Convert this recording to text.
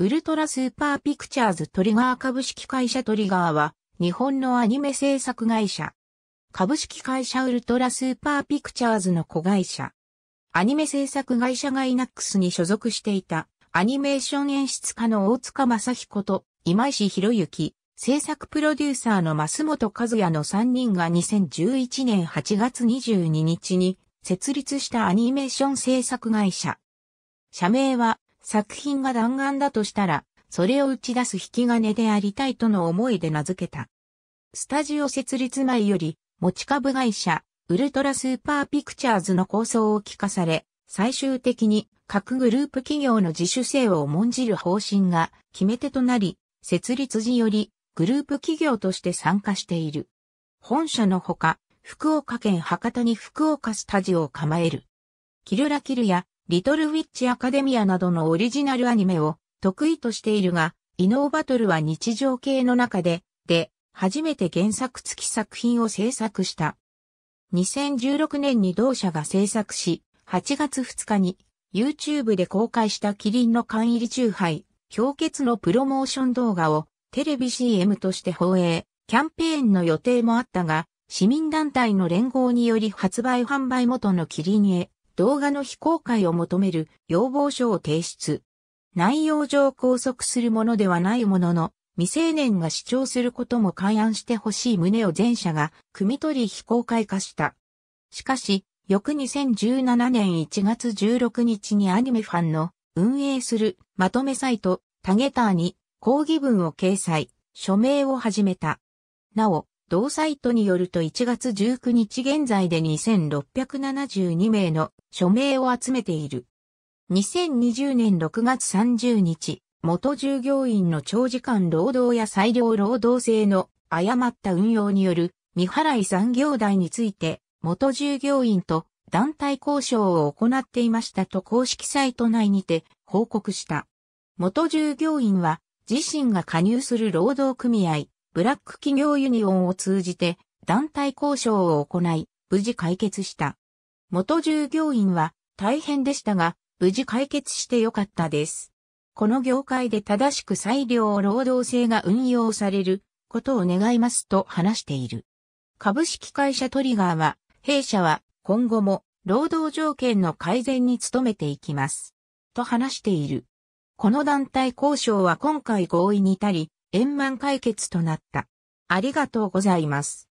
ウルトラスーパーピクチャーズトリガー株式会社トリガーは、日本のアニメ制作会社。株式会社ウルトラスーパーピクチャーズの子会社。アニメ制作会社ガイナックスに所属していた、アニメーション演出家の大塚正彦と、今石博之、制作プロデューサーの増本和也の3人が2011年8月22日に設立したアニメーション制作会社。社名は作品が弾丸だとしたら、それを打ち出す引き金でありたいとの思いで名付けた。スタジオ設立前より、持ち株会社、ウルトラスーパーピクチャーズの構想を聞かされ、最終的に各グループ企業の自主性を重んじる方針が決め手となり、設立時よりグループ企業として参加している。本社のほか、福岡県博多に福岡スタジオを構える。キルラキルやリトルウィッチアカデミアなどのオリジナルアニメを得意としているが、イノーバトルは日常系の中で、で、初めて原作付き作品を制作した。2016年に同社が制作し、8月2日に YouTube で公開したキリンの缶入りチューハイ、氷結のプロモーション動画をテレビ CM として放映、キャンペーンの予定もあったが、市民団体の連合により発売販売元のキリンへ動画の非公開を求める要望書を提出。内容上拘束するものではないものの、未成年が主張することも開案してほしい旨を前者が、汲み取り非公開化した。しかし、翌2017年1月16日にアニメファンの運営するまとめサイトタゲターに抗議文を掲載、署名を始めた。なお、同サイトによると1月19日現在で2672名の署名を集めている。2020年6月30日、元従業員の長時間労働や裁量労働制の誤った運用による未払い産業代について、元従業員と団体交渉を行っていましたと公式サイト内にて報告した。元従業員は自身が加入する労働組合、ブラック企業ユニオンを通じて団体交渉を行い、無事解決した。元従業員は大変でしたが、無事解決してよかったです。この業界で正しく裁量労働制が運用されることを願いますと話している。株式会社トリガーは、弊社は今後も労働条件の改善に努めていきます。と話している。この団体交渉は今回合意に至り、円満解決となった。ありがとうございます。